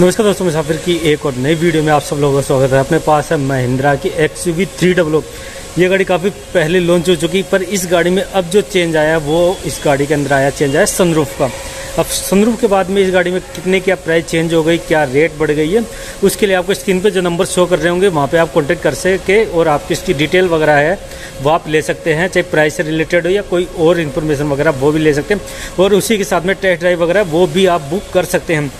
नमस्कार दोस्तों, मुसाफिर की एक और नई वीडियो में आप सब लोगों का स्वागत है। अपने पास है महिंद्रा की X U V three double o ये गाड़ी काफ़ी पहले लॉन्च हो चुकी, पर इस गाड़ी में अब जो चेंज आया, वो इस गाड़ी के अंदर आया चेंज आया सनरूफ का। अब सनरूफ के बाद में इस गाड़ी में कितने क्या प्राइस चेंज हो गई, क्या रेट बढ़ गई है, उसके लिए आपको स्क्रीन पर जो नंबर शो कर रहे होंगे, वहाँ पर आप कांटेक्ट कर सके और आपकी इसकी डिटेल वगैरह है, वो आप ले सकते हैं, चाहे प्राइस से रिलेटेड हो या कोई और इन्फॉर्मेशन वगैरह वो भी ले सकते हैं। और उसी के साथ में टेस्ट ड्राइव वगैरह, वो भी आप बुक कर सकते हैं।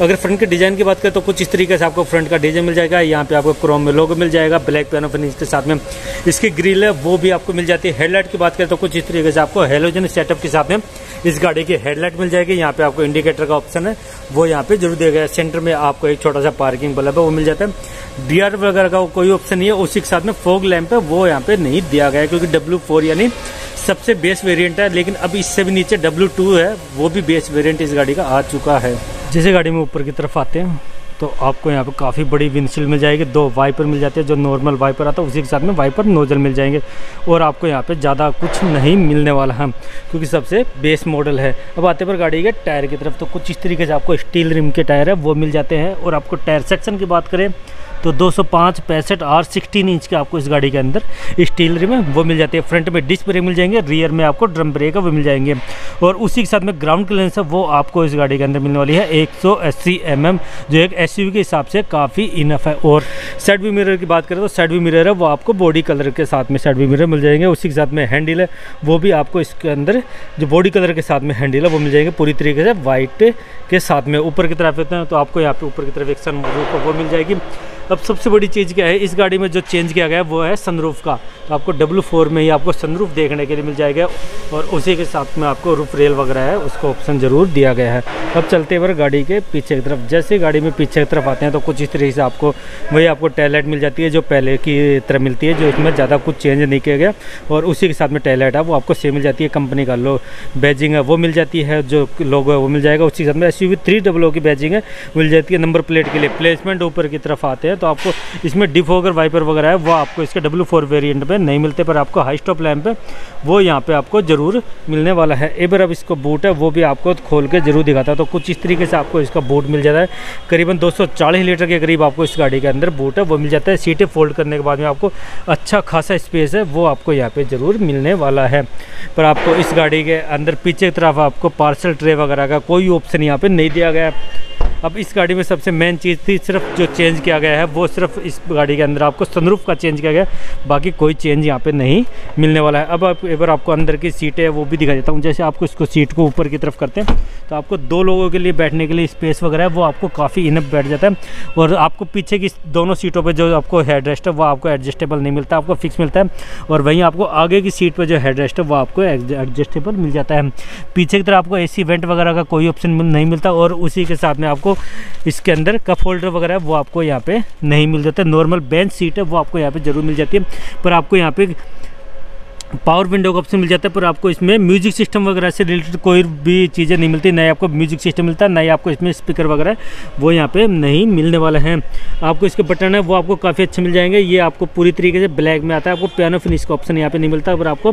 अगर फ्रंट के डिज़ाइन की बात करें तो कुछ इस तरीके से आपको फ्रंट का डिज़ाइन मिल जाएगा, यहाँ पे आपको क्रोम में लोगो मिल जाएगा ब्लैक पेन फिनिश के साथ में। इसकी ग्रिल है, वो भी आपको मिल जाती है। हेडलाइट की बात करें तो कुछ इस तरीके से आपको हेलोजन सेटअप के साथ में इस गाड़ी की हेडलाइट मिल जाएगी। यहाँ पे आपको इंडिकेटर का ऑप्शन है, वो यहाँ पे ज़रूर दिया गया सेंटर में आपको एक छोटा सा पार्किंग बल्ब है, वो मिल जाता है। डी वगैरह का कोई ऑप्शन नहीं है, उसी के साथ में फोग लैंप है, वो यहाँ पे नहीं दिया गया है, क्योंकि डब्ल्यू यानी सबसे बेस्ट वेरिएंट है। लेकिन अब इससे भी नीचे डब्ल्यू है, वो भी बेस्ट वेरिएंट इस गाड़ी का आ चुका है। जैसे गाड़ी में ऊपर की तरफ़ आते हैं तो आपको यहाँ पे काफ़ी बड़ी विंडशील्ड मिल जाएगी, दो वाइपर मिल जाते हैं, जो नॉर्मल वाइपर आता है, उसी के साथ में वाइपर नोजल मिल जाएँगे, और आपको यहाँ पे ज़्यादा कुछ नहीं मिलने वाला है, क्योंकि सबसे बेस मॉडल है। अब आते पर गाड़ी के टायर की तरफ़ तो कुछ इस तरीके से आपको स्टील रिम के टायर है, वो मिल जाते हैं, और आपको टायर सेक्शन की बात करें तो 205 पैंसठ आर सिक्सटीन इंच के आपको इस गाड़ी के अंदर स्टील रिम है वो मिल जाती है। फ्रंट में डिस्क ब्रेक मिल जाएँगे रियर में आपको ड्रम ब्रेक वो मिल जाएँगे। और उसी के साथ में ग्राउंड क्लियरेंस है वो आपको इस गाड़ी के अंदर मिलने वाली है एक सौ mm, जो एक एस के हिसाब से काफ़ी इनफ है। और साइड वी मिरर की बात करें तो साइड वी मिरर है वो आपको बॉडी कलर के साथ में साइड वी मिरर मिल जाएँगे। उसी के साथ में हैंडल है वो भी आपको इसके अंदर जो बॉडी कलर के साथ में हैंडल है वो मिल जाएँगे पूरी तरीके से वाइट के साथ में। ऊपर की तरफ़ आते हैं तो आपको यहाँ पे ऊपर की तरफ़ एक सन वो मिल जाएगी। अब सबसे बड़ी चीज़ क्या है, इस गाड़ी में जो चेंज किया गया है, वो है सनरूफ का। तो आपको डब्लू फोर में ही आपको सनरूफ देखने के लिए मिल जाएगा और उसी के साथ में आपको रूफ रेल वगैरह है, उसको ऑप्शन ज़रूर दिया गया है। अब चलते हुए गाड़ी के पीछे की तरफ़। जैसे गाड़ी में पीछे की तरफ़ आते हैं तो कुछ इस तरीके से आपको, वही आपको टैलेट मिल जाती है, जो पहले की तरह मिलती है, जो इसमें ज़्यादा कुछ चेंज नहीं किया गया। और उसी के साथ में टैलेट है, वो आपको सेम मिल जाती है कंपनी का। लो बैजिंग है, वो मिल जाती है, जो लोगो है, वो मिल जाएगा। उसी के साथ में एस यू की बैजिंग है, मिल जाती है नंबर प्लेट के लिए। प्लेसमेंट ऊपर की तरफ़ आते हैं तो आपको इसमें डिफोगर वाइपर वगैरह है, वो आपको इसके डब्ल्यू फोर वेरियंट पे नहीं मिलते, पर आपको हाई स्टॉप लैम्प है वो यहाँ पे आपको ज़रूर मिलने वाला है। एक बार अब इसको बूट है, वो भी आपको खोल के ज़रूर दिखाता है। तो कुछ इस तरीके से आपको इसका बूट मिल जाता है। करीबन 240 लीटर के करीब आपको इस गाड़ी के अंदर बूट है, वो मिल जाता है। सीटें फोल्ड करने के बाद में आपको अच्छा खासा स्पेस है, वो आपको यहाँ पर ज़रूर मिलने वाला है। पर आपको इस गाड़ी के अंदर पीछे की तरफ़ आपको पार्सल ट्रे वगैरह का कोई ऑप्शन यहाँ पर नहीं दिया गया अब इस गाड़ी में सबसे मेन चीज़ थी, सिर्फ़ जो चेंज किया गया है, वो सिर्फ़ इस गाड़ी के अंदर आपको सनरूफ का चेंज किया गया बाकी कोई चेंज यहाँ पे नहीं मिलने वाला है। अब आप एक बार आपको अंदर की सीटें वो भी दिखा देता हूँ। जैसे आपको इसको सीट को ऊपर की तरफ़ करते हैं तो आपको दो लोगों के लिए बैठने के लिए स्पेस वगैरह है, वो आपको काफ़ी इनफ बैठ जाता है। और आपको पीछे की दोनों सीटों पर जो आपको हेड रेस्ट है, वो आपको एडजस्टेबल नहीं मिलता, आपको फिक्स मिलता है। और वहीं आपको आगे की सीट पर जो हेड रेस्ट है, वो आपको एडजस्टेबल मिल जाता है। पीछे की तरफ़ आपको एसी वेंट वगैरह का कोई ऑप्शन नहीं मिलता और उसी के साथ में आपको इसके अंदर कप होल्डर वगैरह वो आपको यहाँ पे नहीं मिल जाता। नॉर्मल बेंच सीट है, वो आपको यहाँ पे ज़रूर मिल जाती है। पर आपको यहाँ पे पावर विंडो का ऑप्शन मिल जाता है, पर आपको इसमें म्यूज़िक सिस्टम वगैरह से रिलेटेड कोई भी चीज़ें नहीं मिलती, नए आपको म्यूज़िक सिस्टम मिलता है, नए आपको इसमें स्पीकर वगैरह, वो यहाँ पे नहीं मिलने वाले हैं। आपको इसके बटन है, वो आपको काफ़ी अच्छे मिल जाएँगे, ये आपको पूरी तरीके से ब्लैक में आता है, आपको पियानो फिनिश का ऑप्शन यहाँ पे नहीं मिलता, पर आपको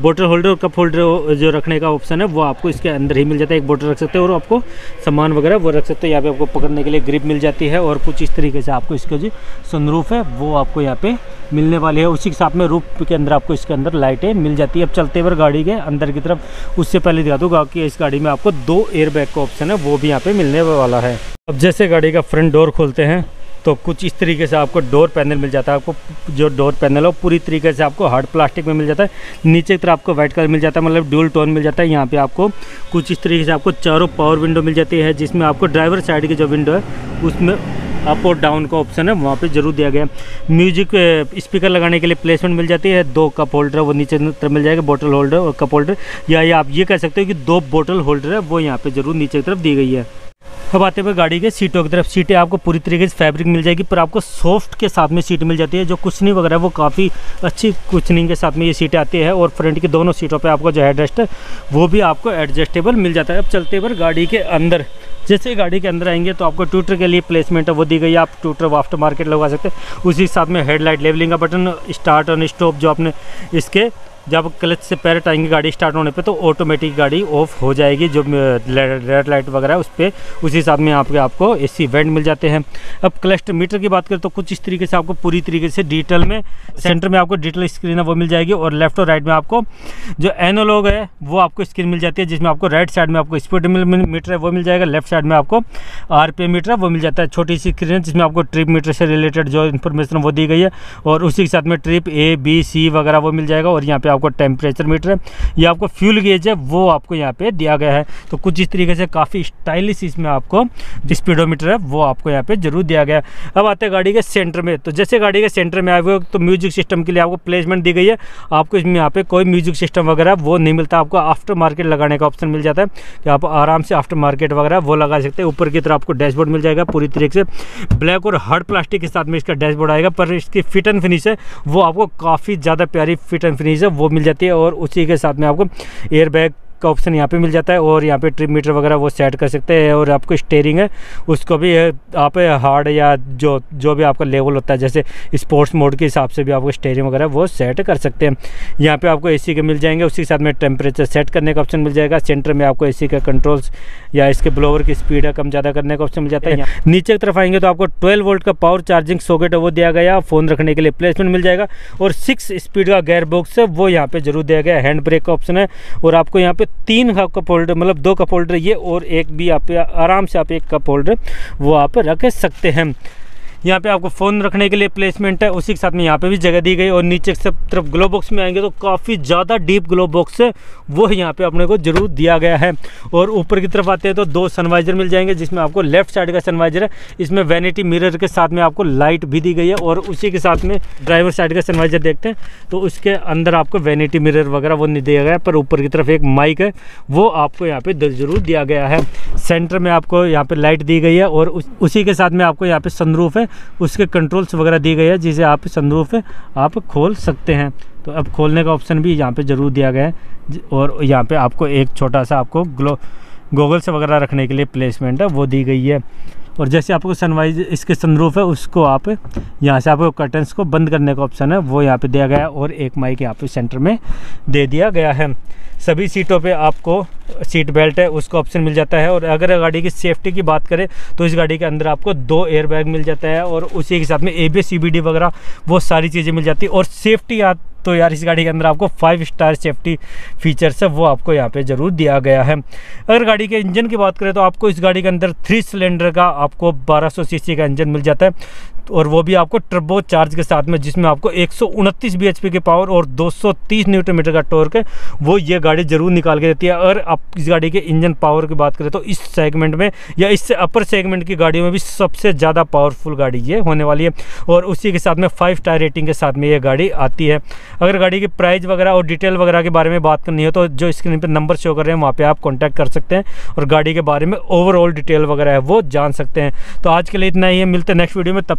बोटल होल्डर और कप होल्डर जो रखने का ऑप्शन है, वो आपको इसके अंदर ही मिल जाता है, एक बोटल रख सकते हैं और आपको सामान वगैरह वो रख सकते हैं, यहाँ पे आपको पकड़ने के लिए ग्रिप मिल जाती है और कुछ इस तरीके से आपको इसका जो सनरूफ है, वो आपको यहाँ पे मिलने वाली है। उसी के साथ में रूप के अंदर आपको इसके अंदर लाइटें मिल जाती है। अब चलते हुए गाड़ी के अंदर की तरफ़, उससे पहले दिखा दूँगा कि इस गाड़ी में आपको दो एयर बैग का ऑप्शन है, वो भी यहाँ पे मिलने वाला है। अब जैसे गाड़ी का फ्रंट डोर खोलते हैं तो कुछ इस तरीके से आपको डोर पैनल मिल जाता है। आपको जो डोर पैनल है पूरी तरीके से आपको हार्ड प्लास्टिक में मिल जाता है। नीचे की तरफ़ आपको व्हाइट कलर मिल जाता है मतलब ड्यूल टोन मिल जाता है। यहाँ पे आपको कुछ इस तरीके से आपको चारों पावर विंडो मिल जाती है, जिसमें आपको ड्राइवर साइड की जो विंडो है, उसमें अप और डाउन का ऑप्शन है, वहाँ पे ज़रूर दिया गया है। म्यूज़िक स्पीकर लगाने के लिए प्लेसमेंट मिल जाती है, दो कप होल्डर वो नीचे तरफ़ मिल जाएगा बोटल होल्डर और कप होल्डर या, ये आप ये कह सकते हो कि दो बोटल होल्डर है, वो यहाँ पे ज़रूर नीचे की तरफ़ दी गई है। अब आते हुए गाड़ी के सीटों की तरफ़। सीटें आपको पूरी तरीके से फैब्रिक मिल जाएगी, पर आपको सॉफ्ट के साथ में सीट मिल जाती है, जो कुशनी वगैरह, वो काफ़ी अच्छी कुशनिंग के साथ में ये सीटें आती है, और फ्रंट की दोनों सीटों पे आपको जो हेड है, वो भी आपको एडजस्टेबल मिल जाता है। अब चलते हुए गाड़ी के अंदर। जैसे ही गाड़ी के अंदर आएँगे तो आपको ट्यूटर के लिए प्लेसमेंट है, वो दी गई है, आप ट्यूटर वाफ्ट मार्केट लगा सकते हैं। उसी साथ में हेडलाइट लेवलिंग का बटन स्टार्ट और स्टॉप जो आपने इसके जब क्लच से पैर टाएँगे गाड़ी स्टार्ट होने पे तो ऑटोमेटिक गाड़ी ऑफ़ हो जाएगी, जो रेड लाइट वगैरह उस पर उसी हिसाब में पे आपको ए सी वेंट मिल जाते हैं। अब क्लस्टर मीटर की बात करें तो कुछ इस तरीके से आपको पूरी तरीके से डिजिटल में सेंटर में आपको डिजिटल स्क्रीन है, वो मिल जाएगी और लेफ़्ट और राइट में आपको जो एनोलॉग है, वो आपको स्क्रीन मिल जाती है, जिसमें आपको राइट साइड में आपको स्पीड मीटर है, वो मिल जाएगा। लेफ़्ट साइड में आपको आर मीटर है, वो मिल जाता है, छोटी सी स्क्रीन है, जिसमें आपको ट्रिप मीटर से रिलेटेड जो इन्फॉर्मेशन वो दी गई है। और उसी के साथ में ट्रिप ए बी सी वगैरह वो मिल जाएगा और यहाँ पे आपको टेम्परेचर मीटर है, ये आपको फ्यूल गेज है, वो आपको यहाँ पे दिया गया है। तो कुछ इस तरीके से काफ़ी स्टाइलिश इसमें आपको स्पीडोमीटर है, वो आपको यहाँ पे ज़रूर दिया गया अब आते हैं गाड़ी के सेंटर में। तो जैसे गाड़ी के सेंटर में आए हुए तो म्यूज़िक सिस्टम के लिए आपको प्लेसमेंट दी गई है। आपको इसमें यहाँ पे कोई म्यूज़िक सिस्टम वगैरह वो नहीं मिलता। आपको आफ्टर मार्केट लगाने का ऑप्शन मिल जाता है कि आप आराम से आफ्टर मार्केट वगैरह वो लगा सकते हैं। ऊपर की तरफ़ आपको डैशबोर्ड मिल जाएगा पूरी तरीके से। ब्लैक और हार्ड प्लास्टिक के साथ में इसका डैशबोर्ड आएगा, पर इसकी फिट एंड फिनिश है, वो आपको काफ़ी ज़्यादा प्यारी फिट एंड फिनिश है वो मिल जाती है और उसी के साथ में आपको एयर बैग का ऑप्शन यहाँ पे मिल जाता है और यहाँ पे ट्रिप मीटर वगैरह वो सेट कर सकते हैं और आपको स्टेयरिंग है उसको भी आप हार्ड या जो जो भी आपका लेवल होता है जैसे स्पोर्ट्स मोड के हिसाब से भी आपको स्टेयरिंग वगैरह वो सेट कर सकते हैं। यहाँ पर आपको एसी के मिल जाएँगे उसी के साथ में टेम्परेचर सेट करने का ऑप्शन मिल जाएगा। सेंटर में आपको ए का कंट्रोल्स या इसके ब्लोवर की स्पीड है कम ज़्यादा करने का ऑप्शन मिल जाता है। नीचे की तरफ़ आएँगे तो आपको ट्वेल्व वोल्ट का पावर चार्जिंग सॉकेट है वो दिया गया फ़ोन रखने के लिए प्लेसमेंट मिल जाएगा। और सिक्स स्पीड का गेयर बॉक्स है वो यहाँ पे ज़रूर दिया गया हैंड ब्रेक का ऑप्शन है। और आपको यहाँ पे तीन कप होल्डर मतलब दो कप होल्डर ये और एक भी आप आराम से आप एक कप होल्डर वो आप रख सकते हैं। यहाँ पे आपको फ़ोन रखने के लिए प्लेसमेंट है, उसी के साथ में यहाँ पे भी जगह दी गई और नीचे सब तरफ़ ग्लो बॉक्स में आएँगे तो काफ़ी ज़्यादा डीप ग्लो बॉक्स है, वो यहाँ पे अपने को ज़रूर दिया गया है। और ऊपर की तरफ़ आते हैं तो दो सनवाइजर मिल जाएँगे, जिसमें आपको लेफ़्ट साइड का सनवाइजर है, इसमें वैनिटी मिरर के साथ में आपको लाइट भी दी गई है और उसी के साथ में ड्राइवर साइड का सनवाइजर देखते हैं तो उसके अंदर आपको वैनिटी मिरर वगैरह वो नहीं दिया गया पर ऊपर की तरफ़ एक माइक है, वो आपको यहाँ पे ज़रूर दिया गया है। सेंटर में आपको यहाँ पे लाइट दी गई है और उसी के साथ में आपको यहाँ पे सनरूफ है उसके कंट्रोल्स वगैरह दी गई है, जिसे आप सनरूफ आप खोल सकते हैं। तो अब खोलने का ऑप्शन भी यहाँ पे ज़रूर दिया गया है और यहाँ पे आपको एक छोटा सा आपको ग्लो गूगल्स वगैरह रखने के लिए प्लेसमेंट है वो दी गई है। और जैसे आपको सनवाइज इसके सनरूफ है, उसको आप यहाँ से आपको कर्टन्स को बंद करने का ऑप्शन है, वो यहाँ पे दिया गया है और एक माइक यहाँ पे सेंटर में दे दिया गया है। सभी सीटों पे आपको सीट बेल्ट है, उसका ऑप्शन मिल जाता है और अगर गाड़ी की सेफ्टी की बात करें तो इस गाड़ी के अंदर आपको दो एयर बैग मिल जाता है और उसी के साथ में ए बी वगैरह, वो सारी चीज़ें मिल जाती है और सेफ्टी तो यार इस गाड़ी के अंदर आपको फाइव स्टार सेफ्टी फीचर्स है, वो आपको यहाँ पे ज़रूर दिया गया है। अगर गाड़ी के इंजन की बात करें तो आपको इस गाड़ी के अंदर थ्री सिलेंडर का आपको 1200 सीसी का इंजन मिल जाता है। और वो भी आपको ट्रबो चार्ज के साथ में, जिसमें आपको एक सौ की पावर और 230 न्यूटन मीटर का टॉर्क है, वो ये गाड़ी ज़रूर निकाल के देती है। अगर आप इस गाड़ी के इंजन पावर की बात करें तो इस सेगमेंट में या इससे अपर सेगमेंट की गाड़ियों में भी सबसे ज़्यादा पावरफुल गाड़ी ये होने वाली है। और उसी के साथ में फाइव स्टार रेटिंग के साथ में ये गाड़ी आती है। अगर गाड़ी की प्राइस वगैरह और डिटेल वगैरह के बारे में बात करनी हो तो जो स्क्रीन पर नंबर शो कर रहे हैं, वहाँ पर आप कॉन्टैक्ट कर सकते हैं और गाड़ी के बारे में ओवरऑल डिटेल वगैरह है वो जान सकते हैं। तो आज के लिए इतना ही है। मिलते नेक्स्ट वीडियो में। तब